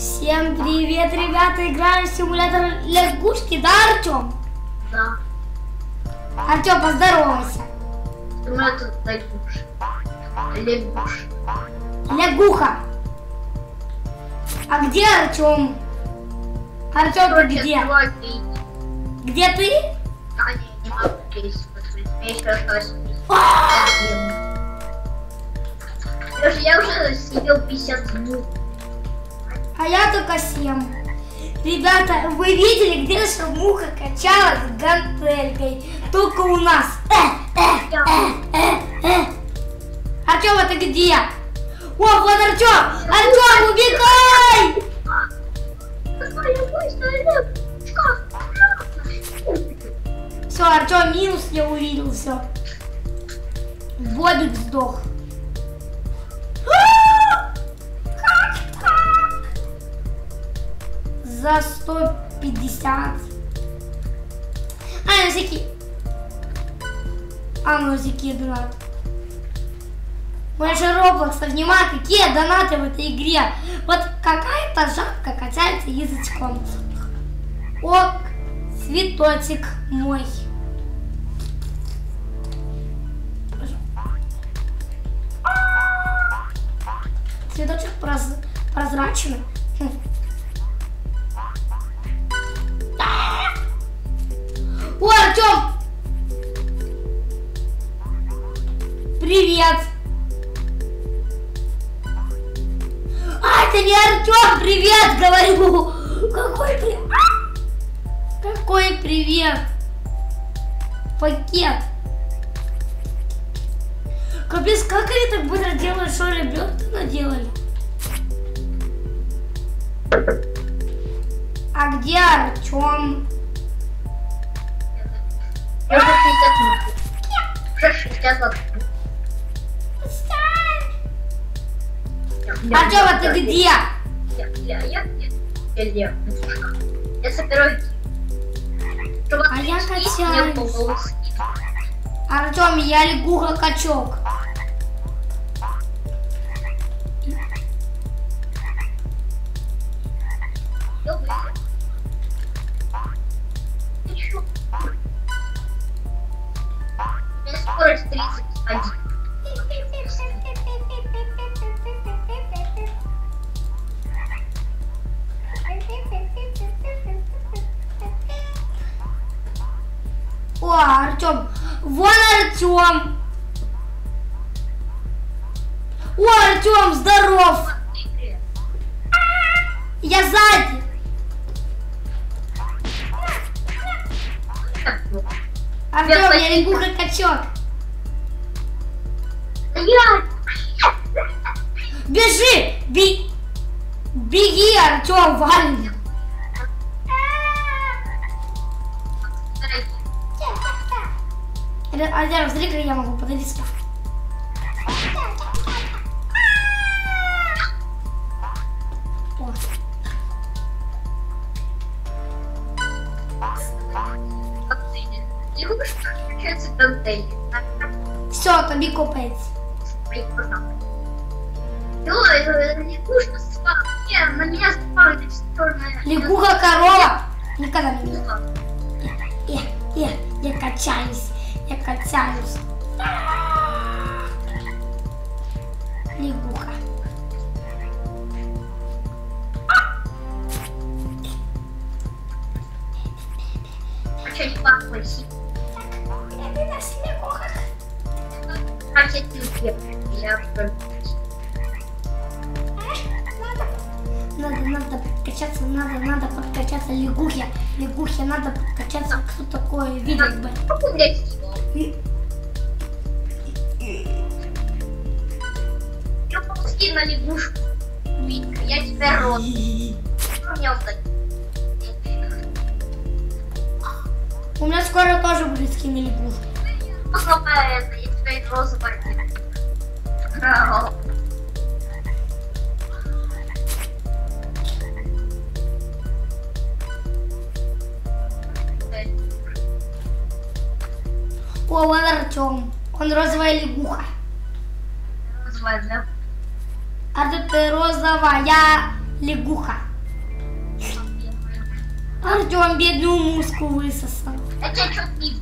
Всем привет, ребята! Играем в симулятор лягушки, да, Артем? Да. Артем, поздоровайся. Тут лягуш. Лягуш. Лягуха. А где Артем? Артем, ты где? Где ты? А, не, не могу кейс посмотреть. Мне еще осталось А! Я уже, я уже съел 50 минут. А я только 7. Ребята, вы видели, где наша муха качалась гантелькой? Только у нас. Э, э, Я э, э. Артем, это где? О, вот Артем! Артем, убегай! Все, Артем минус я увидел, все. Бобик сдох. За 150. А, всякий... А, ну всякие донаты. Мы же Роблокса, внимание, какие донаты в этой игре. Вот какая-то жабка качается язычком. Ок, цветочек мой. Цветочек проз- прозрачный. Артем! Привет! А, это не Артем! Привет, говорю! Какой привет? Какой привет? Пакет. Капец, как они так быстро делают, что ребенка наделали? А где Артем? Я уже 50 минут. Уже 60 минут. Я- Артем, а ты где? Я, я, я, я, я. Я собираю чтобы А я отключить качаюсь. мне полоски. Артем, я лягуха качок. Я скорость 31. О, Артем, вон Артем. О, Артем, здоров. Я сзади. Артем, я лягуха качок. Я Бежи, би- беги, Артем, валим. Артем, смотри, как я могу Лягушка включается контейнер. Все, тобі копець. Лягуха корова. Никогда не видела. Я, я, я качаюсь. Я качаюсь. Лягуха. Что не пахло сильно? А я тебе я Надо, надо подкачаться, надо, надо подкачаться. Лягухе, лягухе надо подкачаться. Кто такое видел бы? Я ползти на лягушку. Витка, я тебя рот. У меня скоро тоже будет скин на лягушку. Послабая это, я тебя и розовая. О, вон Артем. Он розовая лягуха. Розовая, да? А тут ты розовая лягуха. Артем бедную муску высосал. Не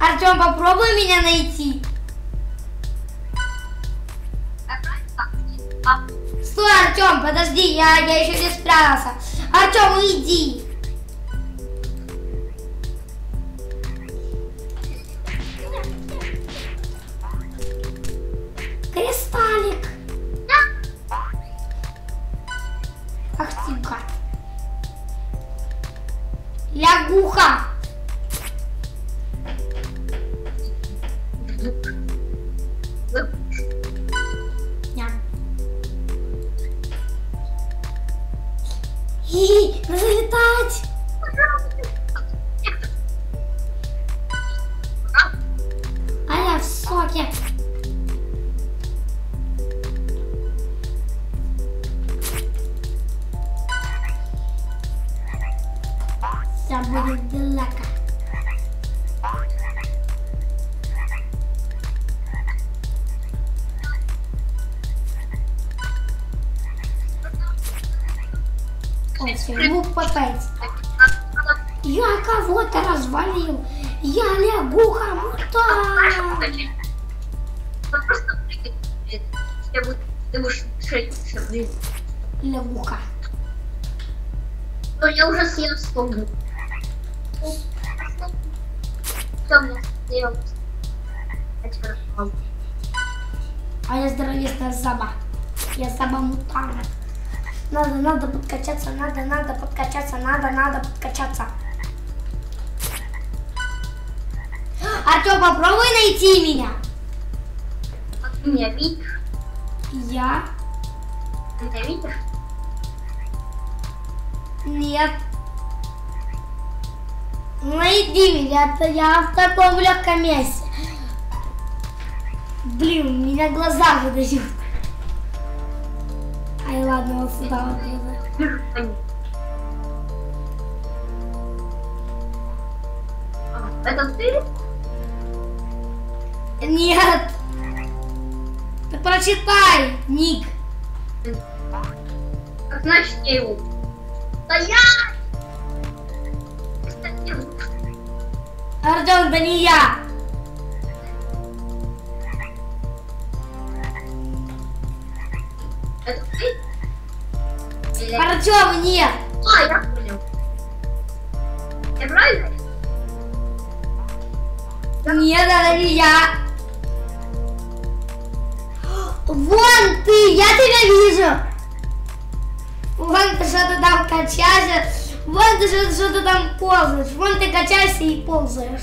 Артем, попробуй меня найти. А, Стой, Артем, подожди, я, я еще не справился. Артем, уйди. Кристаллик. Гад. Лягуха. Ням. Хи, надо летать. А я в соке. Все будет далеко. О, все, лук попасть. Я кого-то развалил. Я лягуха мута. Лягуха. Но я уже съел вспомнил. Мне съел? А. А я здоровесная заба. Я заба мутант. Надо, надо подкачаться, надо, надо подкачаться, надо, надо подкачаться. Артем, попробуй найти меня. А ты меня видишь? Я? Ты меня видишь? Нет. Найди меня, то я в таком легком месте. Блин, у меня глаза выдают. Ай, ладно, вот сюда вот они. А, Это ты? Нет. Ты прочитай, Ник. Как значит я его? Стоять! Кстати, Артем, да не я. Это ты? Или... Нет. А, я понял. Я правильно? Нет, это не я. Вон ты, я тебя вижу. Вон ты что-то там качаешься. Вон ты что- что-то там ползаешь. Вон ты качаешься и ползаешь.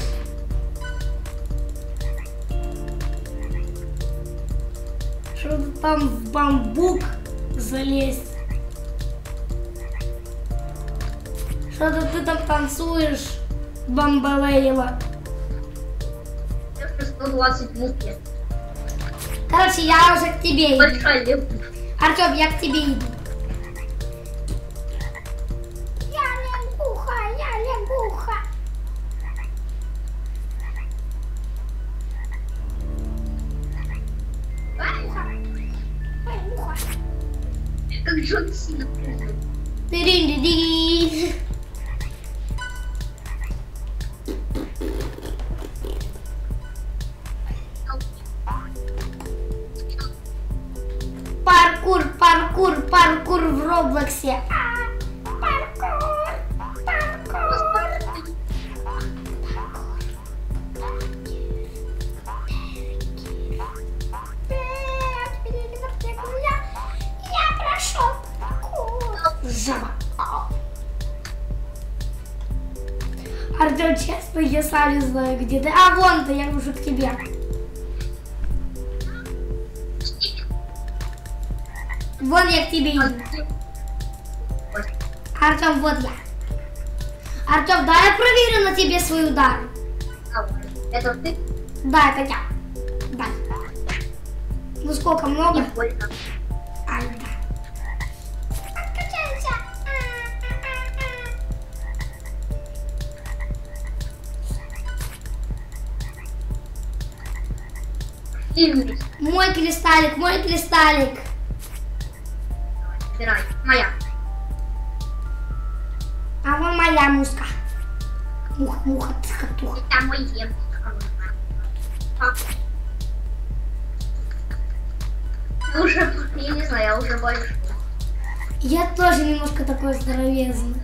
Что-то там в бамбук залезть. Что-то ты там танцуешь, уже 120 муки. Короче, я уже к тебе иду. Артем, я к тебе иду. Ding ding ding! Честно, я сам не знаю, где ты. А, вон ты, я уже к тебе. Вон я к тебе иду. Артем, вот я. Артем, дай я проверю на тебе свой удар. Это ты? Да, это я. Дай. Ну сколько, много? Не больно. Кристаллик, мой кристаллик. Собирай. Моя. А вон моя мушка. Муха, муха, тыха, туха. Это мой ем. Я уже, я не знаю, я уже боюсь. Я тоже немножко такой здоровезный.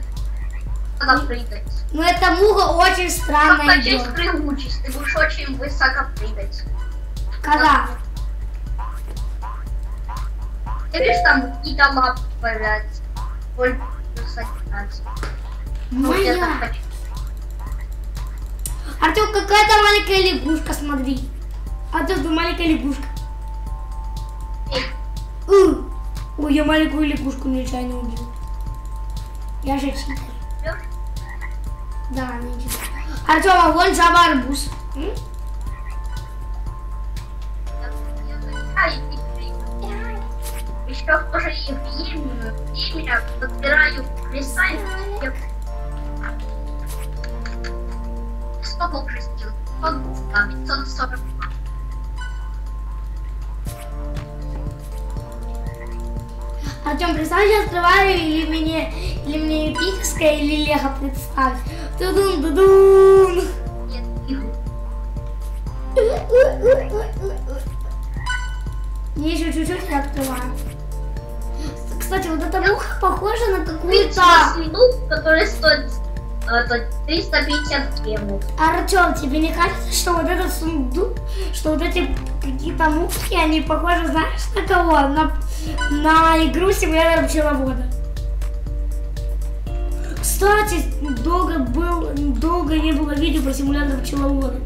Когда прыгать. Но эта муха очень Прокачать идет. прыгучесть, ты будешь очень высоко прыгать. Когда? Ты видишь, там какие-то лапы появляются. Ой, плюс 11. Ну, я так Моя. хочу. Артем, какая-то маленькая лягушка, смотри. Артем, ты маленькая лягушка. Ой, я маленькую лягушку нечаянно убил. Я же читер. Да, нечаянно. Артем, а вон жаба арбуз. М? Еще тоже и время, время подбираю и я... Сколько уже сделал? Сколько? Да, 540. Артем, представь, я открываю, или мне, или мне эпическое, или лего представь. Тудун, дудун. Нет, еще чуть-чуть и открываю. Эта муха похожа на какую-то... Минут, который стоит э, то 350 гемов. Артем, тебе не кажется, что вот этот сундук, что вот эти какие-то мухи, они похожи, знаешь, на кого? На, на игру симулятор пчеловода. Кстати, долго был, долго не было видео про симулятор пчеловода.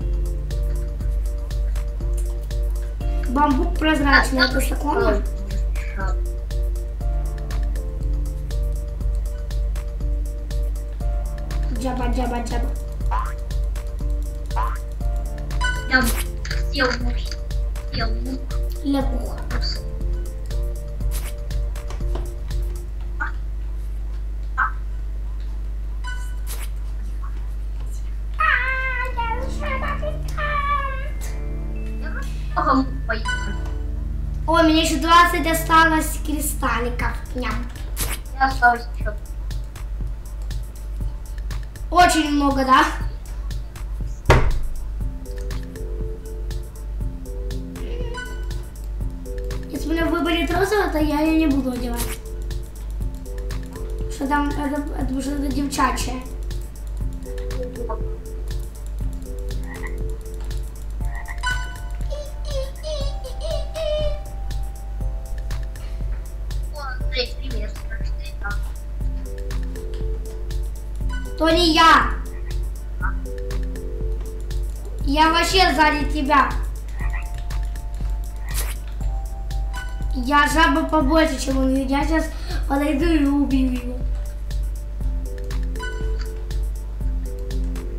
Бамбук прозрачный, это знакомо? Джаба, джаба, джаба. Я съел мухи. Съел мух. Лягуха. Много мух поел. Ой, мне еще 20 осталось кристалликов. Ням. Я осталось еще. Очень много, да? Если у меня выборит розовое, то я ее не буду одевать. Что там, это, это это девчачье. То не я. Я вообще сзади тебя. Я жаба побольше, чем он. Я сейчас подойду и убью его.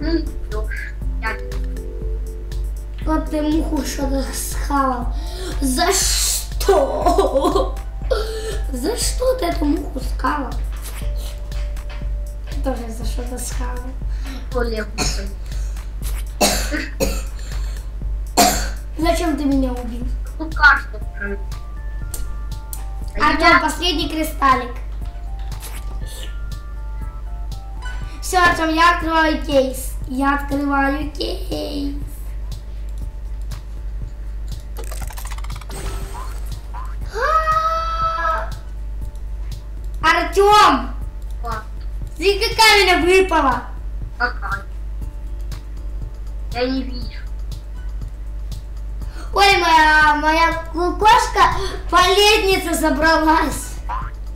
Ну, Вот ты муху что-то схавал. За что? За что ты эту муху схавал? Тоже за что-то схавал. глупый. Зачем ты меня убил? Ну, каждый прыгает. А Артем, я- последний кристаллик. Все, Артем, я открываю кейс. Я открываю кейс. А! Артем, смотри, какая меня выпала. какая? Я не вижу. Ой, моя, моя кукошка по лестнице забралась.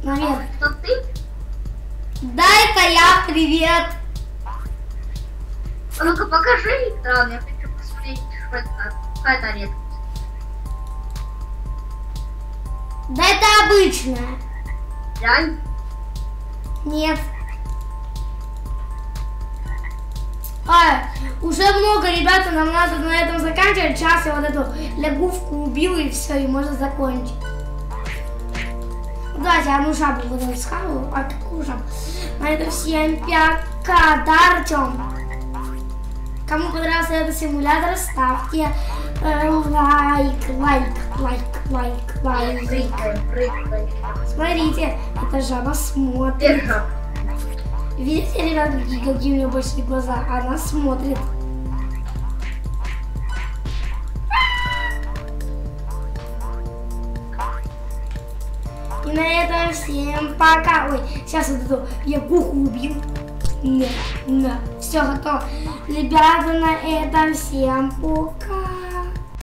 Наверх. Это ты? Дай-ка я привет. А ну-ка покажи экран, я хочу посмотреть, что это. Какая-то редкость. Да это обычная. Реально? Нет. А, уже много, ребята, нам надо на этом заканчивать. Сейчас я вот эту лягушку убил и все, и можно закончить. Давайте, одну жабу эту схаваю. А какую жабу? На это всем пятка, да, Артем? Кому понравился этот симулятор, ставьте э, лайк, лайк, лайк, лайк, лайк. Смотрите, эта жаба смотрит. Видите, ребят, какие, у нее большие глаза? Она смотрит. И на этом всем пока. Ой, сейчас вот эту якуху убью. Да, да, все готово. Ребята, на этом всем пока.